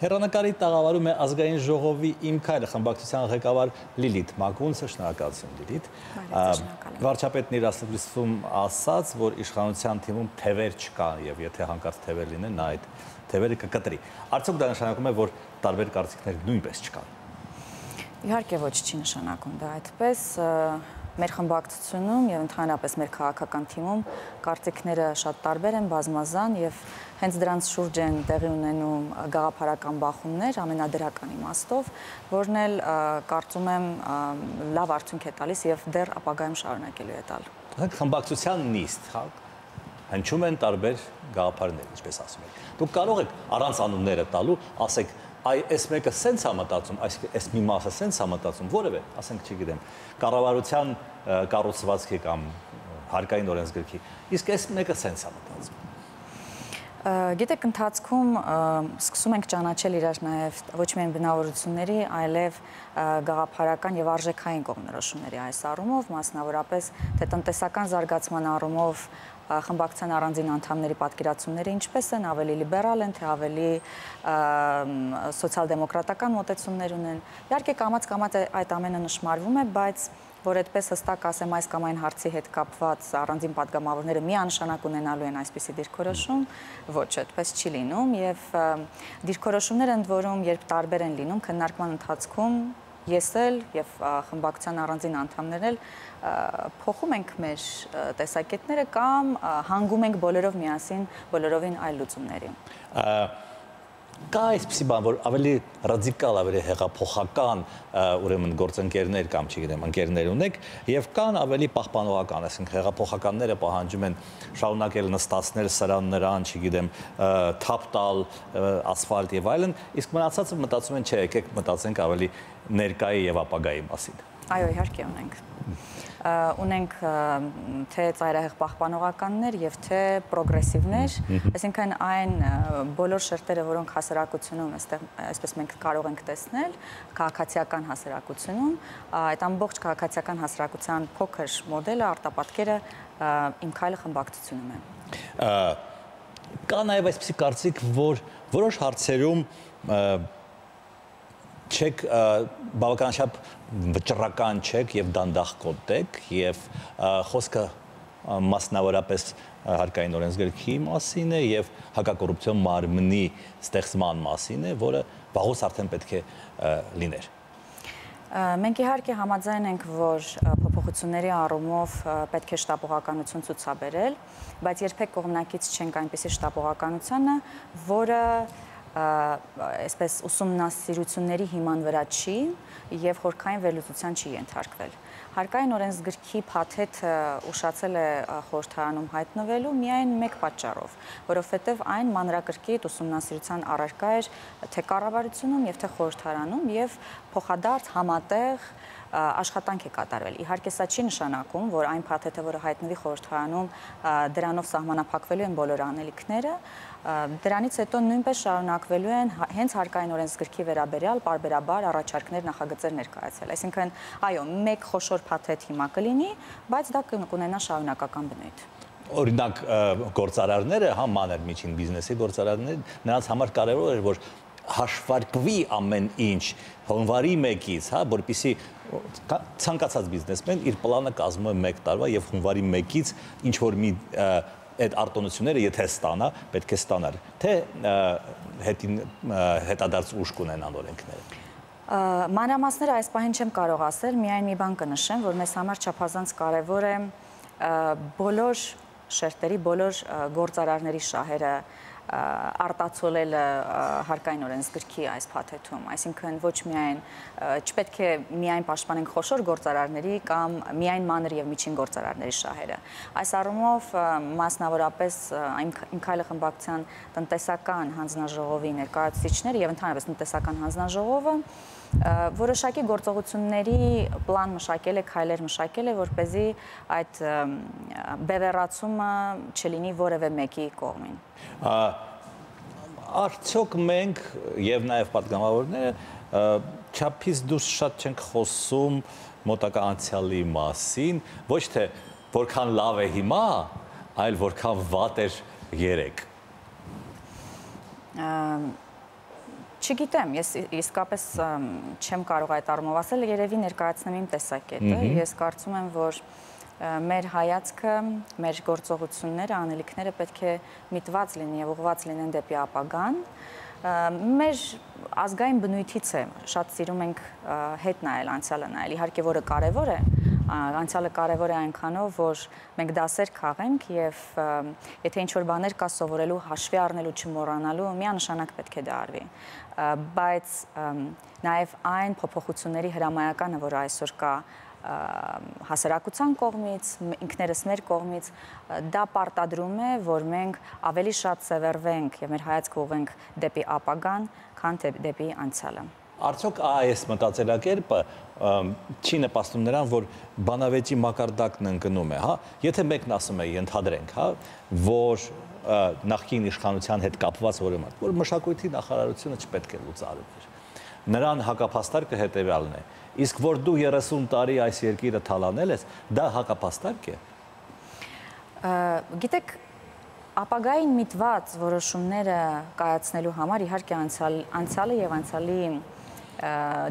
Հերանակարի տաղավարում է ազգային ժողովի իմ քայլը խմբակցության ղեկավար Լիլիթ Մակունցը, շնորհակալություն Լիլիթ։ Վարչապետն իր ասնապրիստում ասաց, որ իշխանության թիմում թևեր չկան եւ եթե հանկարծ թևեր լինեն, նա այդ թևերը կկտրի։ Արդյոք դա նշանակում է, որ տարբեր կարծիքներ նույնպես չկան։ Իհարկե ոչ չի նշանակում դա այդպես մեր խմբակցությունում եւ ընդհանրապես մեր քաղաքական թիմում կարծիքները շատ տարբեր են, բազմազան եւ հենց դրանց շուրջ են տեղի ունենում գաղափարական բախումներ ամենադրական իմաստով, որն էլ կարծում եմ լավ արդյունք է տալիս եւ դեռ ապագայում շարունակելու է տալ։ Խմբակցության նիստ, հա, հնչում են տարբեր գաղափարներ, ինչպես ասում եք։ Դուք կարող եք առանց անունները տալու ասեք այ այս մեկը սենց է մտածում, այս այս մի մասը սենց է մտածում, որևէ, ասենք, չգիտեմ, կառավարության կառուցվածքի կամ հարկային օրենսգրքի, իսկ այս մեկը սենց է մտածում։ Գիտեք, ընթացքում սկսում ենք ճանաչել իրար նաև ոչ միայն բնավորությունների, այլև գաղափարական եւ արժեքային կողմնորոշումների այս առումով, մասնավորապես թե տնտեսական զարգացման առումով խմբակցության առանձին անդամների պատկերացումները ինչպես են, ավելի լիբերալ են, թե ավելի սոցիալ-դեմոկրատական մոտեցումներ ունեն։ Իհարկե կամած-կամած այդ ամենը նշмарվում է, բայց որ այդպես հստակ ասեմ այս կամ այն հարցի հետ կապված առանձին падգամավորները միանշանակ ունենալու են այսպիսի դիրքորոշում, ոչ, այդպես չի լինում եւ դիրքորոշումները ընդ որում երբ տարբեր են լինում քննարկման ընթացքում ես էլ եւ խմբակցության առանձին անդամներն էլ փոխում ենք մեր տեսակետները կամ հանգում ենք բոլորով միասին բոլորովին այլ լուծումների։ Ա կա այսպեսի բան, որ ավելի ռադիկալ, ավելի հեղափոխական, ուրեմն գործընկերներ կամ, չգիտեմ, ընկերներ ունեք, եւ կան ավելի պահպանողական, այսինքն հեղափոխականները պահանջում են շարունակել նստածներ սրան նրան, չգիտեմ, թափ տալ, ասֆալտ եւ այլն, իսկ մնացածը մտածում են, չէ, եկեք մտածենք ավելի ներկայի եւ ապագայի մասին։ Այո, իհարկե ունենք ունենք թե ծայրահեղ պահպանողականներ եւ թե պրոգրեսիվներ, այսինքն այն բոլոր շերտերը, որոնք հասարակությունում այստեղ այսպես մենք կարող ենք տեսնել, քաղաքացիական հասարակությունում, այդ ամբողջ քաղաքացիական հասարակության փոքր մոդելը, արտապատկերը իմ քայլը խմբակցությունում է։ Կա նաև այսպեսի կարծիք, որ որոշ հարցերում չեք բավականաչափ վճռական չեք եւ դանդաղ կոդեք եւ խոսքը մասնավորապես հարկային օրենսգրքի մասին է եւ հակակոռուպցիոն մարմնի ստեղծման մասին է, որը վաղուց արդեն պետք է լիներ։ Մենք իհարկե համաձայն ենք, որ փոփոխությունների առումով պետք է շտապողականություն ցուցաբերել, բայց երբեք կողմնակից չենք այնպեսի շտապողականությանը, որը այսպես ուսումնասիրությունների հիման վրա չի եւ խորքային վերլուծության չի ենթարկվել։ Հարկային օրենսգրքի փաթեթը ուշացել է խորհրդարանում հայտնվելու միայն մեկ պատճառով, որովհետև այն մանրակրկիտ ուսումնասիրության առարկա էր թե կառավարությունում եւ թե խորհրդարանում եւ փոխադարձ համատեղ աշխատանք է կատարվել։ Իհարկե սա չի նշանակում, որ այն փաթեթը, որը հայտնվի խորհրդարանում, դրանով սահմանափակվելու են բոլոր անելիքները, Դրանից հետո նույնպես շարունակվելու են հենց հարկային օրենսգրքի վերաբերյալ բարբերաբար առաջարկներ նախագծեր ներկայացել։ Այսինքն, այո, մեկ խոշոր փաթեթ հիմա կլինի, բայց դա կունենա շարունակական բնույթ օրինակ գործարարները, հա մանր միջին բիզնեսի գործարարները, նրանց համար կարևոր էր, որ հաշվարկվի ամեն ինչ հունվարի 1-ից, հա, որpիսի ցանկացած բիզնեսմեն իր պլանը կազմում է 1 տարվա եւ հունվարի 1-ից ինչ որ մի այդ արտոնությունները եթե ստանա, պետք է ստանար, թե հետին հետադարձ ուժ կունենան օրենքները։ Մանրամասները այս պահին չեմ կարող ասել, միայն մի բան կնշեմ, որ մեզ համար չափազանց կարևոր է բոլոր շերտերի, բոլոր գործարարների շահերը արտացոլելը հարկային օրենսգրքի այս փաթեթում, այսինքն ոչ միայն չպետք է միայն պաշտպանենք խոշոր գործարարների կամ միայն մանր եւ միջին գործարարների շահերը։ Այս առումով մասնավորապես իմ քայլը խմբակցության տնտեսական հանձնաժողովի ներկայացուցիչները եւ ընդհանրապես տնտեսական հանձնաժողովը որոշակի գործողությունների պլան մշակել է, քայլեր մշակել է, որ เป զի այդ բևեռացումը չլինի որևէ մեկի կողմին։ Արդյոք մենք եւ նաեւ падգամավորները չափից դուրս շատ չենք խոսում մոտակա անցյալի մասին, ոչ թե որքան լավ է հիմա, այլ որքան վատ էր երեք։ Ա Չգիտեմ, ես իսկապես չեմ կարող այդ առումով ասել, երևի ներկայացնեմ իմ տեսակետը։ Ես կարծում եմ, որ մեր հայացքը, մեր գործողությունները, անելիքները պետք է միտված լինի եւ ուղղված լինեն դեպի ապագան։ Մեր ազգային բնույթից է շատ սիրում ենք հետ նայել, անցյալը նայել։ Իհարկե, որը կարևոր է, անցյալը կարևոր է այնքանով, որ մենք դասեր քաղենք եւ եթե ինչ որ բաներ կա սովորելու, հաշվի առնելու, չմոռանալու, միանշանակ պետք է դա արվի բայց նաև այն փոփոխությունների հրամայականը, որը այսօր կա հասարակության կողմից, ինքներս մեր կողմից դա պարտադրում է, որ մենք ավելի շատ սևեռվենք եւ մեր հայացքը ուղենք դեպի ապագան, քան դեպի անցյալը։ Արդյոք այս մտածելակերպը չի նպաստում նրան, որ բանավեճի մակարդակն ընկնում է, հա? Եթե մեկն ասում է, ընդհանրենք, հա, որ նախկին իշխանության հետ կապված օրոման, որ մշակույթի նախարարությունը չպետք է լուծարվեր։ Նրան հակապաստարկը հետևյալն է։ Իսկ որ դու 30 տարի այս երկիրը թալանել ես, դա հակապաստարկ է։ Գիտեք, ապագային միտված որոշումները կայացնելու համար իհարկե անցյալ անցյալը եւ անցյալի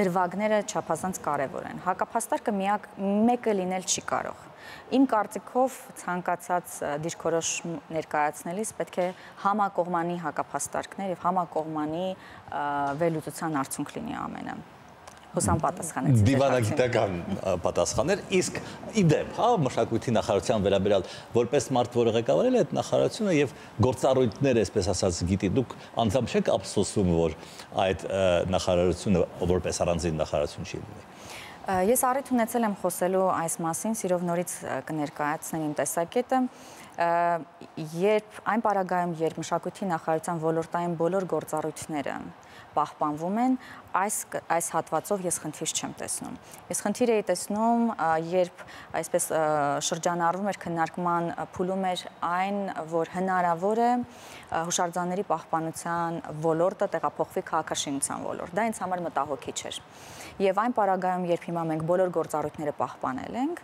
դրվագները չափազանց կարևոր են։ Հակապաստարկը միակ մեկը լինել չի կարող Իմ կարծիքով ցանկացած դիրքորոշ ներկայացնելիս պետք է համակողմանի հակափաստարկներ եւ համակողմանի վերլուծության արդյունք լինի ամենը հուսամ պատասխանեցի։ Դիվանագիտական պատասխաններ, իսկ իդեպ, հա, մշակույթի նախարարության վերաբերյալ որպես մարդ, որը ղեկավարել է այդ նախարարությունը եւ գործառույթները, այսպես ասած, գիտի, դուք անձամբ չեք ափսոսում, որ այդ նախարարությունը որպես առանձին նախարարություն չի լինի։ Ես առիթ ունեցել եմ խոսելու այս մասին, սիրով նորից կներկայացնեմ իմ տեսակետը երբ այն պարագայում, երբ մշակույթի նախարարության ոլորտային բոլոր գործառույթները պահպանվում են, այս այս հատվածով ես խնդիր չեմ տեսնում։ Ես խնդիր էի տեսնում, երբ այսպես շրջանառվում էր քննարկման փուլում էր այն, որ հնարավոր է հուշարձանների պահպանության ոլորտը տեղափոխվի քաղաքաշինության ոլորտ։ Դա ինձ համար մտահոգիչ էր։ Եվ այն պարագայում, երբ հիմա մենք բոլոր գործառույթները պահպանել ենք,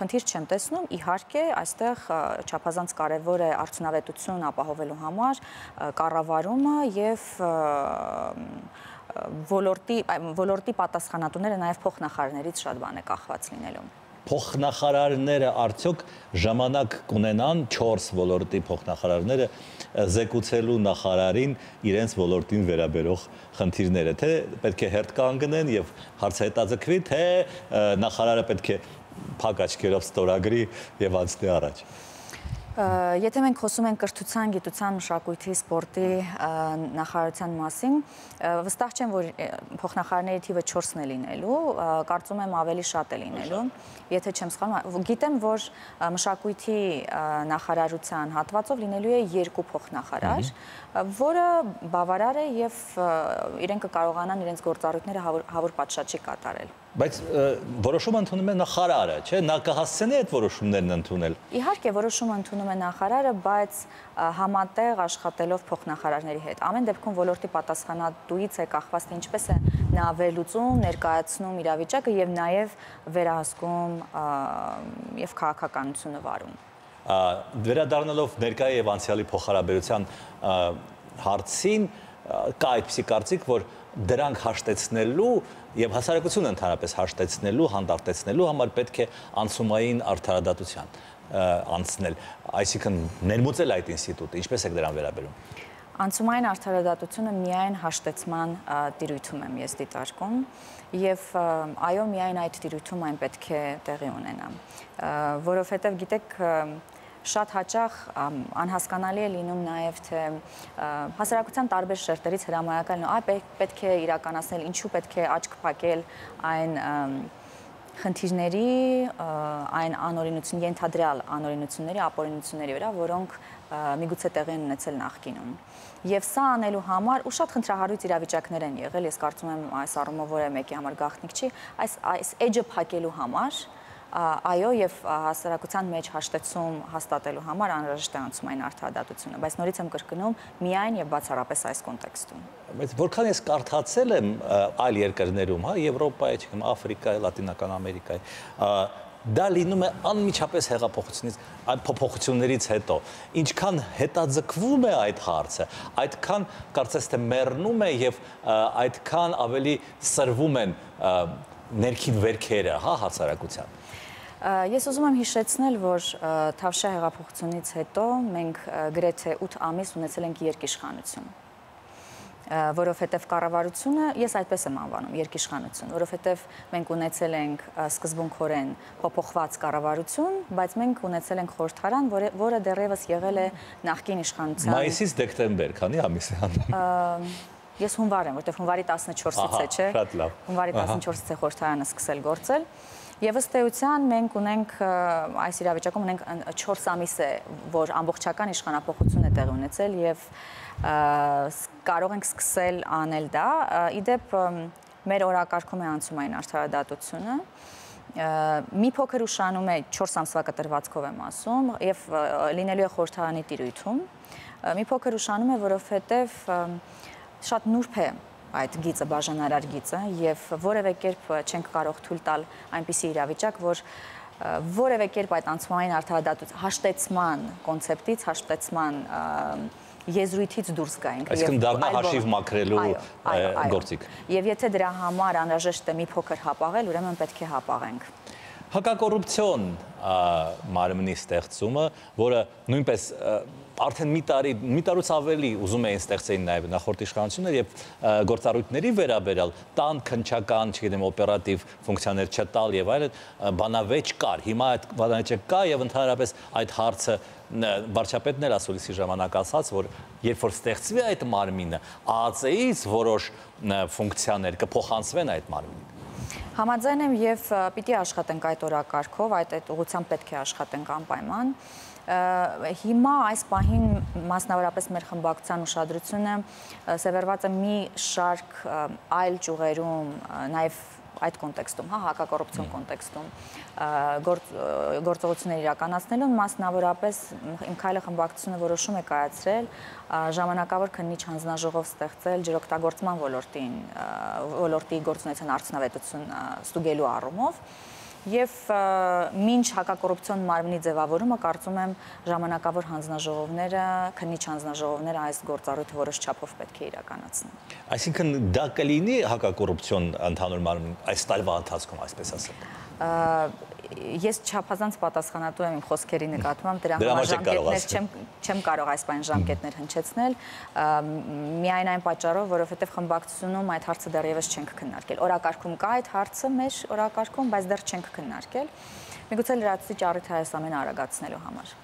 խնդիր չեմ տեսնում, իհարկե, այստեղ չափազանց կարևոր է արդյունավետություն ապահովելու համար կառավարումը եւ ոլորտի ոլորտի պատասխանատուները նաև փոխնախարարներից շատ բան է կախված լինելու փոխնախարարները արդյոք ժամանակ կունենան 4 ոլորտի փոխնախարարները զեկուցելու նախարարին իրենց ոլորտին վերաբերող խնդիրները թե պետք է հերթ կանգնեն եւ հարցը հետաձգվի թե նախարարը պետք է փակ աչքերով ստորագրի եւ անցնի առաջ Եթե մենք խոսում ենք կրթության, գիտության, մշակույթի, սպորտի նախարարության մասին, վստահ չեմ, որ փոխնախարարների թիվը 4-ն է լինելու, կարծում եմ ավելի շատ է լինելու, եթե չեմ սխալվում։ Գիտեմ, որ մշակույթի նախարարության հատվածով լինելու է երկու փոխնախարար, որը բավարար է եւ իրենք կկարողանան իրենց գործառույթները հավուր պատշաճի կատարել բայց որոշումը ընդունում է նախարարը, չէ՞, նա կհասցնի այդ որոշումներն ընդունել։ Իհարկե, որոշումը ընդունում է նախարարը, բայց համատեղ աշխատելով փոխնախարարների հետ։ Ամեն դեպքում ոլորտի պատասխանատուից է կախված թե ինչպես է նա վերլուծում, ներկայացնում իրավիճակը եւ նաեւ վերահսկում եւ քաղաքականությունը վարում։ Վերադառնալով ներկայ եւ անցյալի փոխհարաբերության հարցին, կա այդպիսի կարծիք, որ դրանք հաշտեցնելու եւ հասարակությունը ընդհանրապես հաշտեցնելու, հանդարտեցնելու համար պետք է անցումային արդարադատության անցնել, այսինքն ներմուծել այդ ինստիտուտը, ինչպես եք դրան վերաբերում։ Անցումային արդարադատությունը միայն հաշտեցման տիրույթում եմ ես դիտարկում եւ այո միայն այդ տիրույթում այն պետք է տեղի ունենա որովհետեւ գիտեք շատ հաճախ անհասկանալի է լինում նաև թե հասարակության տարբեր շերտերից հրամայական այ պետք է իրականացնել ինչու պետք է աչք փակել այն խնդիրների այն անօրինություն ենթադրյալ անօրինությունների ապօրինությունների վրա, որոնք միգուցե տեղի են ունեցել նախկինում։ Եվ սա անելու համար ու շատ խնդրահարույց իրավիճակներ են եղել, ես կարծում եմ այս առումով որը մեկի համար գաղտնիք չի, այս edge-ը փակելու համար այո եւ հասարակության մեջ հաշտեցում հաստատելու համար անհրաժեշտ է անցումային արդարադատությունը, բայց նորից եմ կրկնում միայն եւ բացառապես այս կոնտեքստում։ Բայց որքան ես կարդացել եմ այլ երկրներում, հա, Եվրոպայի, չգիտեմ, Աֆրիկայի, Լատինական Ամերիկայի, դա լինում է անմիջապես հեղափոխությունից, փոփոխություններից հետո։ Ինչքան հետաձգվում է այդ հարցը, այդքան կարծես թե մեռնում է եւ այդքան ավելի սրվում են ներքին վերքերը, հա, հասարակության։ Ես ուզում եմ հիշեցնել, որ Թավշյա հեղափոխությունից հետո մենք գրեթե 8 ամիս ունեցել ենք երկիշխանություն որովհետև կառավարությունը ես այդպես եմ անվանում երկիշխանություն, որովհետև մենք ունեցել ենք սկզբունքորեն փոփոխված կառավարություն, բայց մենք ունեցել ենք խորհրդարան, որը, որը դեռևս եղել է նախկին իշխանության Մայիսից դեկտեմբեր, քանի ամիս է հանդիպում։ Ես հունվար եմ, որտեղ հունվարի 14-ից է, չէ։ Շատ լավ։ Հունվարի 14-ից է խորհրդարանը սկսել գործել։ Եվ ըստ էության մենք ունենք այս իրավիճակում ունենք 4 ամիս է, որ ամբողջական իշխանապողություն է տեղի ունեցել եւ կարող ենք սկսել անել դա։ Իդեպ մեր օրակարգում է անցում այն արդարադատությունը մի փոքր ուշանում է 4 ամսվա կտրվածքով եմ ասում եւ լինելու է խորհրդարանի տիրույթում մի փոքր ուշանում է որովհետեւ շատ նուրբ է այդ գիծը բաժանարար գիծը եւ որևէ կերպ չենք կարող թույլ տալ այնպիսի իրավիճակ որ որևէ կերպ այդ անցումային արդարադատության հաշտեցման կոնցեպտից հաշտեցման եզրույթից դուրս գայինք։ Այսինքն դառնա հաշիվ մաքրելու գործիք։ Եվ եթե դրա համար անհրաժեշտ է մի փոքր հապաղել, ուրեմն պետք է հապաղենք հակակոռուպցիոն մարմնի ստեղծումը, որը նույնպես արդեն մի տարի, մի տարուց ավելի ուզում էին ստեղծեին նաև նախորդ իշխանությունները եւ գործառույթների վերաբերյալ տան քնչական, չգիտեմ, օպերատիվ ֆունկցիաներ չտալ եւ այլն, բանավեճ կար։ Հիմա այդ բանավեճը կա եւ ընդհանրապես այդ հարցը վարչապետն էլ ասուլիսի ժամանակ ասաց, որ երբ որ ստեղծվի այդ մարմինը, ԱԱՑ-ից որոշ ֆունկցիաներ կփոխանցվեն այդ մարմինին։ Համաձայն եմ եւ պիտի աշխատենք այդ օրակարգով, այդ այդ ուղղությամբ պետք է աշխատենք անպայման հիմա այս պահին մասնավորապես մեր խմբակցության ուշադրությունը սևեռված է մի շարք այլ ճյուղերում, նաև այդ կոնտեքստում, հա, հակակոռուպցիոն կոնտեքստում գործ, գործողություններ իրականացնելուն մասնավորապես իմ քայլը խմբակցությունը որոշում է կայացրել ժամանակավոր քննիչ հանձնաժողով ստեղծել ջրօգտագործման ոլորտին ոլորտի գործունեության արդյունավետություն ստուգելու առումով Եվ մինչ հակակոռուպցիոն մարմնի ձևավորումը կարծում եմ ժամանակավոր հանձնաժողովները, քննիչ հանձնաժողովները այս գործառույթը որոշ չափով պետք է իրականացնեն։ Այսինքն դա կլինի հակակոռուպցիոն ընդհանուր մարմին այս տարվա ընթացքում, այսպես ասենք ես չափազանց պատասխանատու եմ իմ խոսքերի նկատմամբ դրա համար ժամկետներ չեմ չեմ կարող այս բան ժամկետներ հնչեցնել միայն այն պատճառով որովհետև խմբակցությունում այդ հարցը դեռևս չենք քննարկել օրակարգում կա այդ հարցը մեր օրակարգում բայց դեռ չենք քննարկել միգուցե լրացուցիչ առիթ է այս ամենը արագացնելու համար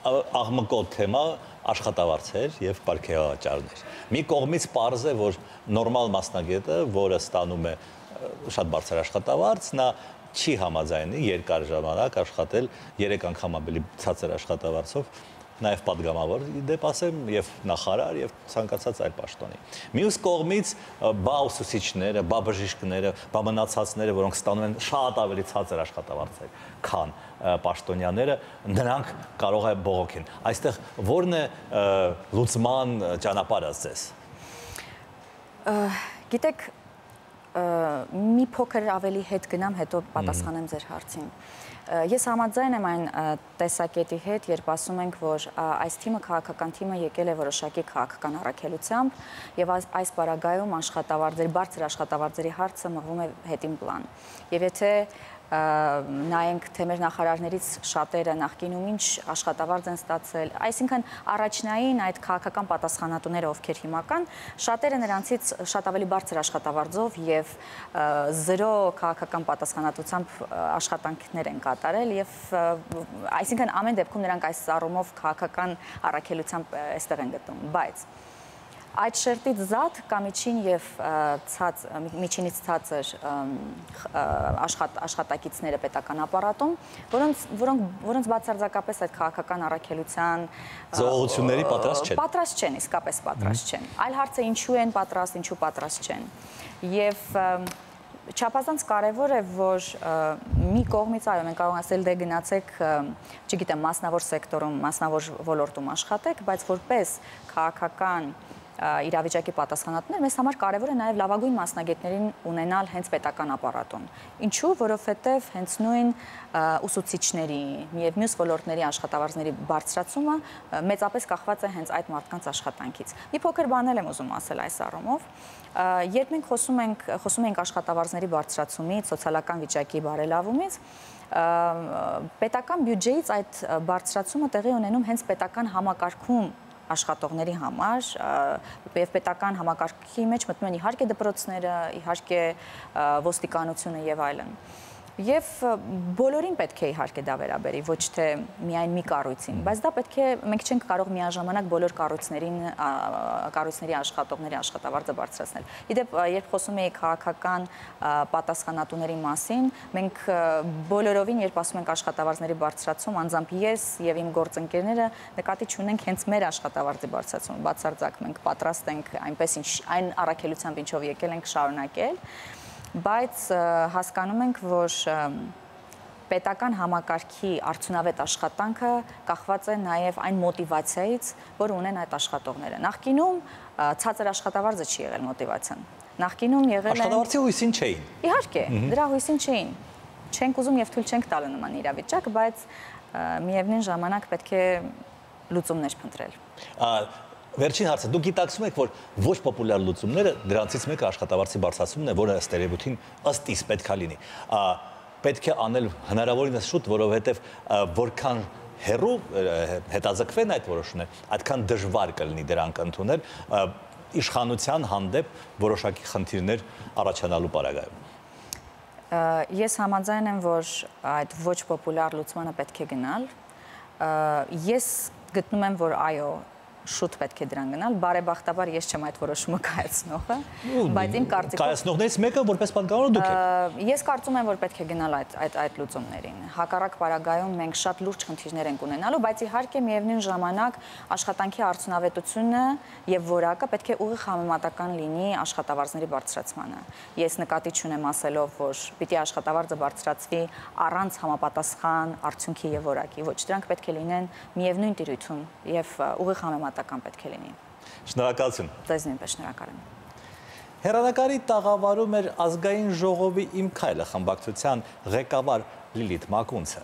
աղմկոտ թեմա աշխատավարձեր եւ պարգևաճարներ։ Մի կողմից པարզ է, որ նորմալ մասնագետը, որը ստանում է շատ բարձր աշխատավարձ, նա չի համաձայնի երկար ժամանակ աշխատել 3 անգամ ավելի ցածր աշխատավարձով նաև падգամավոր դեպ ասեմ եւ նախարար եւ ցանկացած այլ պաշտոնի։ Մյուս կողմից բա ուսուցիչները, բա բժիշկները, բա մնացածները, որոնք ստանում են շատ ավելի ցածր աշխատավարձեր, քան պաշտոնյաները, նրանք կարող է բողոքեն։ Այստեղ ո՞րն է լուծման ճանապարհը ցես։ Գիտեք, մի փոքր ավելի հետ գնամ, հետո պատասխանեմ ձեր հարցին։ Ես համաձայն եմ այն տեսակետի հետ, երբ ասում ենք, որ այս թիմը քաղաքական թիմը եկել է որոշակի քաղաքական առաքելությամբ եւ այս, պարագայում աշխատավարձերի բարձր աշխատավարձերի հարցը մղվում է հետին պլան։ Եվ եթե նայենք թե մեր նախարարներից շատերը նախկինում ինչ աշխատավարձ են ստացել, այսինքն առաջնային այդ քաղաքական պատասխանատուները ովքեր հիմական, շատերը նրանցից շատ ավելի բարձր աշխատավարձով եւ զրո քաղաքական պատասխանատվությամբ աշխատանքներ են կատարել եւ այսինքն ամեն դեպքում նրանք այս առումով քաղաքական առաքելությամբ այստեղ են գտնվում, բայց այդ շերտից զատ կամ միջին եւ ցած միջինից ցածր աշխատ աշխատակիցները պետական ապարատում, որոնց որոնք որոնց բացարձակապես այդ քաղաքական առաքելության զողությունների պատրաստ չեն։ Պատրաստ չեն, իսկապես պատրաստ չեն։ Այլ հարցը ինչու են պատրաստ, ինչու պատրաստ չեն։ Եվ Չափազանց կարևոր է, որ մի կողմից այո, մենք կարող ասել դե գնացեք, չգիտեմ, մասնավոր սեկտորում, մասնավոր ոլորտում աշխատեք, բայց որպես քաղաքական իրավիճակի պատասխանատուներ, մեզ համար կարևոր է նաև լավագույն մասնագետներին ունենալ հենց պետական ապարատում։ Ինչու, որովհետև հենց նույն ուսուցիչների, միև մյուս ոլորտների աշխատավարձների բարձրացումը մեծապես կախված է հենց այդ մարդկանց աշխատանքից։ Մի փոքր բանել եմ ուզում ասել այս առումով։ Երբ մենք խոսում ենք խոսում ենք աշխատավարձների բարձրացումից, սոցիալական վիճակի բարելավումից, պետական բյուջեից այդ բարձրացումը տեղի ունենում հենց պետական համակարգում աշխատողների համար եւ պետական համակարգի մեջ մտնում են իհարկե դպրոցները, իհարկե ոստիկանությունը եւ այլն։ Եվ բոլորին պետք է իհարկե դա վերաբերի, ոչ թե միայն մի կառույցին, բայց դա պետք է մենք չենք կարող միաժամանակ բոլոր կառույցներին կառույցների աշխատողների աշխատավարձը բարձրացնել։ Իդեպ, երբ խոսում էի քաղաքական պատասխանատուների մասին, մենք բոլորովին երբ ասում ենք աշխատավարձների բարձրացում, անձամբ ես եւ իմ գործընկերները նկատի չունենք հենց մեր աշխատավարձի բարձրացումը, բացարձակ մենք պատրաստ ենք այնպես ինչ այն առաքելությամբ ինչով եկել ենք շարունակել բայց հասկանում ենք, որ պետական համակարգի արդյունավետ աշխատանքը կախված է նաև այն մոտիվացիայից, որ ունեն այդ աշխատողները։ Նախկինում ցածր աշխատավարձը չի եղել մոտիվացիան։ Նախկինում եղել են Աշխատավարձի հույսին չէին։ Իհարկե, դրա հույսին չէին։ Չենք ուզում եւ թույլ չենք տալու նման իրավիճակ, բայց միևնույն ժամանակ պետք է լուծումներ փնտրել։ Վերջին հարցը, դուք գիտակցում եք, որ ոչ պոպուլյար լուծումները դրանցից մեկը աշխատավարձի բարձրացումն է, որը ըստ երևույթին ըստ իս պետքա լինի։ Պետք է անել հնարավորինս շուտ, որովհետև որքան հերու հետաձգվեն այդ որոշումները, այդքան դժվար կլինի դրանք ընդունել իշխանության հանդեպ որոշակի խնդիրներ առաջանալու պարագայում։ Ես համաձայն եմ, որ այդ ոչ պոպուլյար լուծմանը պետք է գնալ։ Ես գտնում եմ, որ այո, շուտ պետք է դրան գնալ։ Բարեբախտաբար ես չեմ այդ որոշումը կայացնողը, բայց իմ կարծիքով կայացնողներից մեկը որպես պատգամավոր դուք եք։ Ես կարծում եմ, որ պետք է գնալ այդ այդ այդ լուծումներին։ Հակառակ պարագայում մենք շատ լուրջ խնդիրներ ենք ունենալու, բայց իհարկե միևնույն ժամանակ աշխատանքի արդյունավետությունը եւ որակը պետք է ուղիղ համեմատական լինի աշխատավարձների բարձրացմանը։ Ես նկատի չունեմ ասելով, որ պիտի աշխատավարձը բարձրացվի առանց համապատասխան արդյունքի եւ որակի։ Ոչ, դրանք պետք է լինեն միևնույն տիրույթում եւ ուղիղ համեմատ համեմատական պետք է լինի։ Շնորհակալություն։ Ձեզ նույնպես շնորհակալ եմ։ Հերանակարի տաղավարում էր ազգային ժողովի իմ քայլը խմբակցության ղեկավար Լիլիթ Մակունցը։